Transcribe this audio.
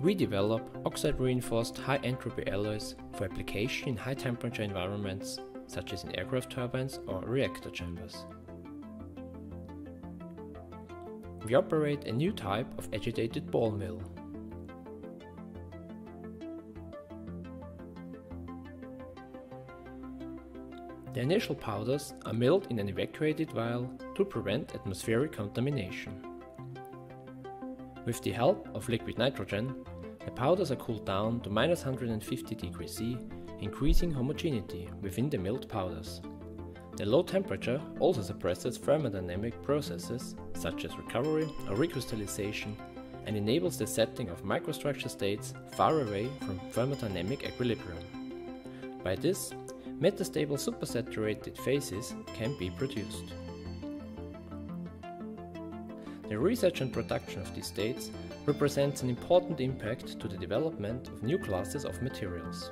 We develop oxide reinforced high entropy alloys for application in high temperature environments such as in aircraft turbines or reactor chambers. We operate a new type of agitated ball mill. The initial powders are milled in an evacuated vial to prevent atmospheric contamination. With the help of liquid nitrogen, the powders are cooled down to minus 150 degrees C, increasing homogeneity within the milled powders. The low temperature also suppresses thermodynamic processes such as recovery or recrystallization and enables the setting of microstructure states far away from thermodynamic equilibrium. By this, metastable supersaturated phases can be produced. The research and production of these states represents an important impact to the development of new classes of materials.